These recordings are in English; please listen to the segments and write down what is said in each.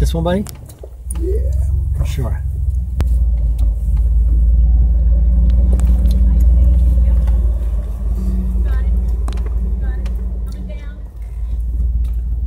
this one, buddy? Yeah. Sure.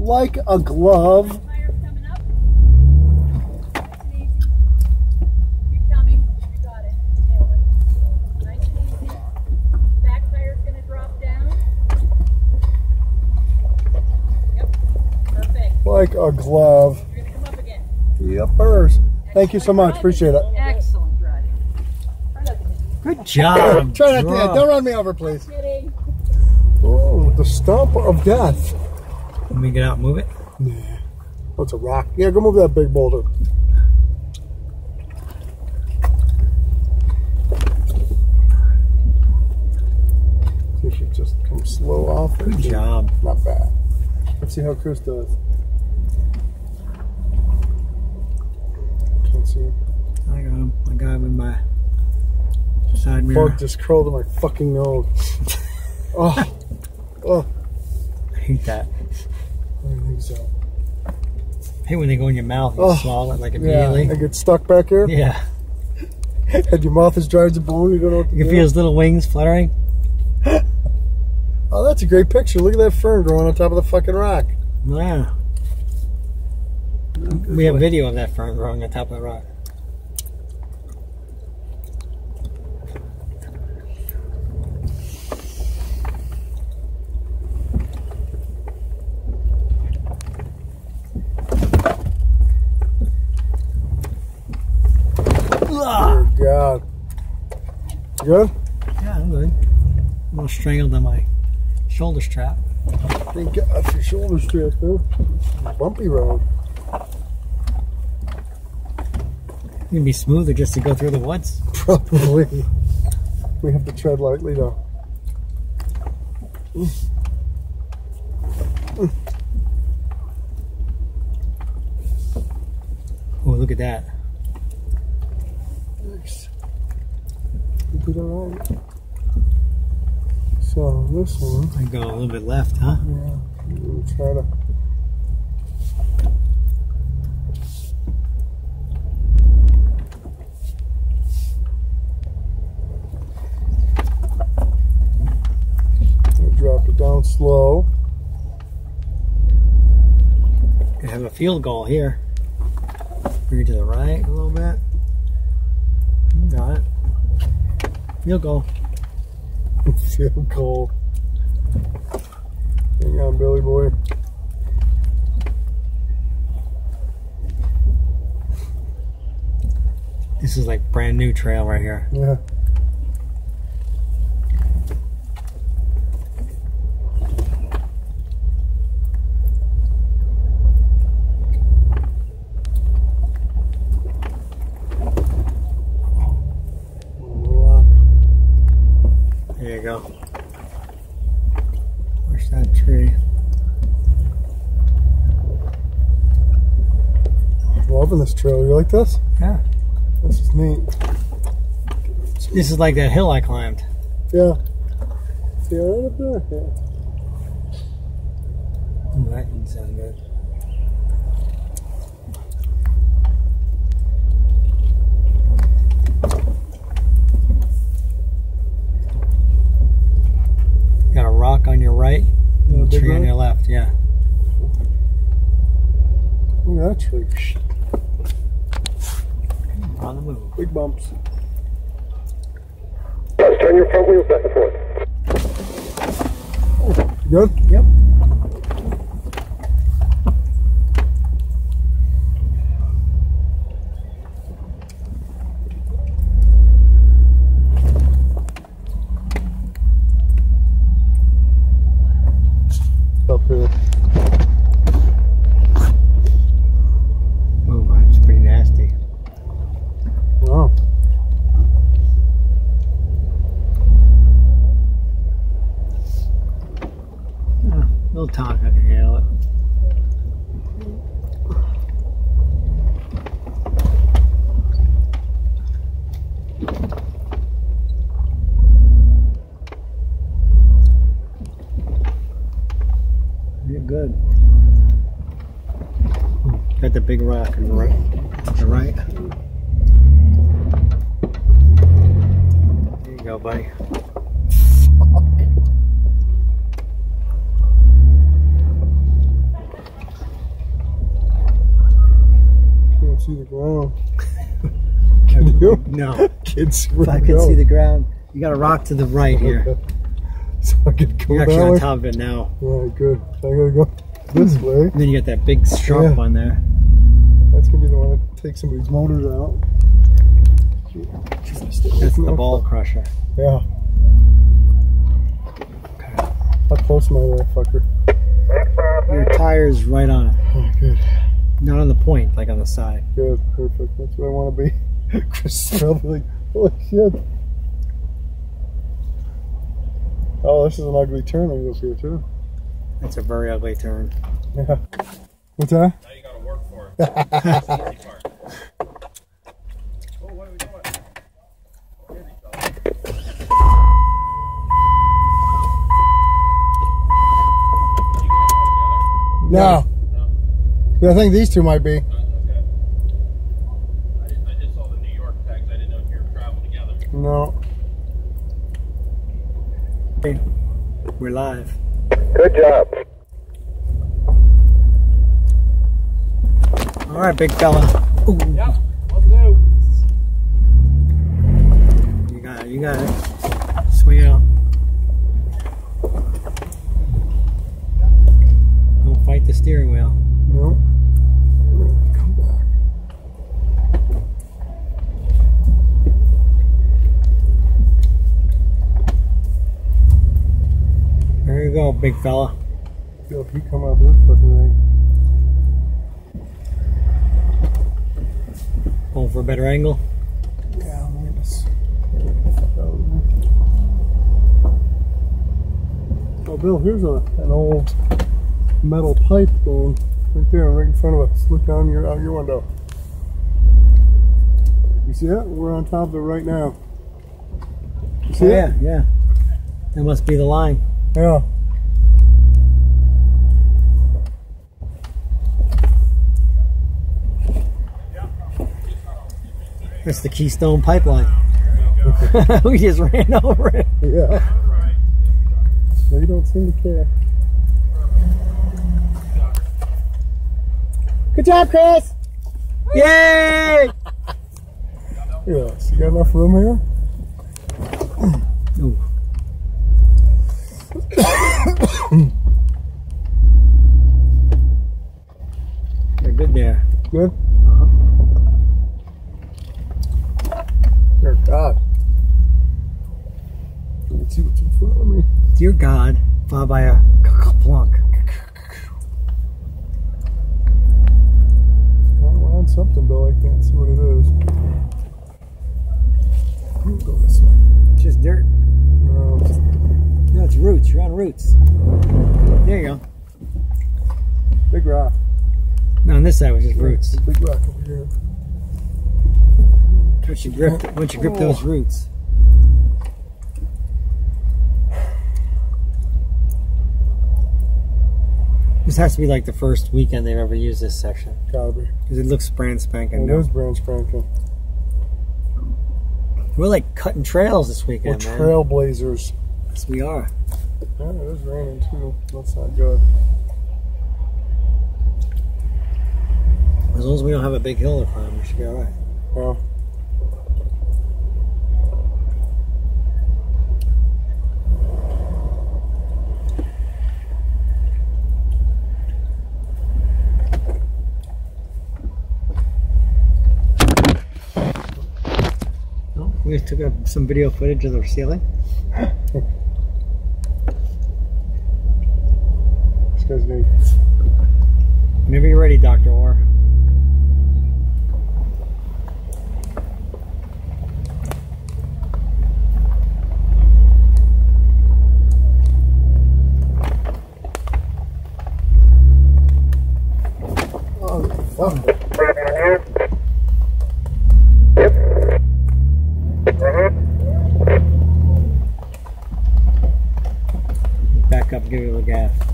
Like a glove. Like a glove. You're gonna come up again. Yuppers. Thank you so much. Appreciate it. Excellent driving. Try not to hit you. Good job. Try not to. Don't run me over, please. Oh, the stump of death. Let me get out and move it. Nah. Oh, it's a rock. Yeah, go move that big boulder. See if it just comes slow off. Good job. Not bad. Let's see how Chris does. See him. I got him. I got him in my side mirror. Bug just curled in my fucking nose. oh, oh. I hate that. I don't think so. I hate when they go in your mouth and Oh, swallow it like Yeah, immediately. I get stuck back here. Yeah. And your mouth is dry as a bone. You don't know what to You do. can feel his little wings fluttering. Oh, that's a great picture. Look at that fern growing on top of the fucking rock. Yeah. We have video of that fern growing on top of the rock. Dear God. You good? Yeah, I'm good. I'm all strangled on my shoulder strap. Thank God for shoulder strap, man. Bumpy road. It'd be smoother just to go through the woods. Probably. We have to tread lightly, though. Oh, look at that. Nice. You did all right. So, this one, I go a little bit left, huh? yeah, try to. Drop it down slow. Have a field goal here. Bring it to the right a little bit. Got it. Field goal. Feel cold. Hang on, Billy boy. This is like brand new trail right here. Yeah. Rock. There you go. Where's that tree? Loving this trail. You like this? Yeah. This is neat. This is like that hill I climbed. Yeah. See right up there? Yeah. Oh, that didn't sound good. Got a rock on your right, Yeah, and a big tree on your left. Yeah. At that tree. On Big bumps. Turn your front wheels back and forth. Good? Yep. Up here. Oh, that's pretty nasty. Wow. A little got the big rock on the right. The right. There you go, buddy. Can't see the ground. Can you? No. See If I could see the ground, you got a rock to the right here. So I could go You're actually on way? top of it now. Alright, good. So I gotta go this way. And then you got that big sharp Yeah. one there. That's gonna be the one that takes somebody's motors out. That's the ball crusher. Yeah. How close am I there, fucker? Your tire's right on it. Oh, good. Not on the point, like on the side. Good. Perfect. That's what I want to be. Chris is probably like, holy shit. Oh, this is an ugly turn I guess here too. It's a very ugly turn. Yeah. What's that? For it. That's the easy part. Oh, what are we doing? Here we go. You guys all No. I think these two might be. Okay. I, just- I just saw the New York tags. I didn't know if you were traveling together. No. Hey, we're live. Good job. All right, big fella. Ooh, Yep. Let's go. you got it. You got it. Swing out. Don't fight the steering wheel. No. Come back. There you go, big fella. Feel if you come out this fucking thing. For a better angle. Yeah, I'm gonna just get the fuck out. Oh, Bill, here's a an old metal pipe going right there, right in front of us. Look down your out your window. You see it? We're on top of it right now. You see Oh, it? yeah, yeah. That must be the line. Yeah. That's the Keystone Pipeline. we just ran over it. Yeah. They don't seem to care. Good job, Chris. Yay! Yes. You got enough room here? Ooh. You're good there. Good? Dear God. Let's see what's in front of me. Dear God, followed by a plunk. Well, on something, Bill. I can't see what it is. We'll go this way. Just dirt. No, it's No, it's roots. You're on roots. There you go. big rock. No, on this side was just roots. Big rock over here. Once you grip, once you grip those roots. This has to be like the first weekend they've ever used this section Gotta because it looks brand spanking It new. is branch cranking. We're like cutting trails this weekend, We're trailblazers. Yes, we are. Yeah, it is raining too. That's not good. As long as we don't have a big hill to climb, we should be all right. We just took a, some video footage of the ceiling. This guy's neat. Whenever you're ready, Doctor Orr. Oh, fuck. Back up,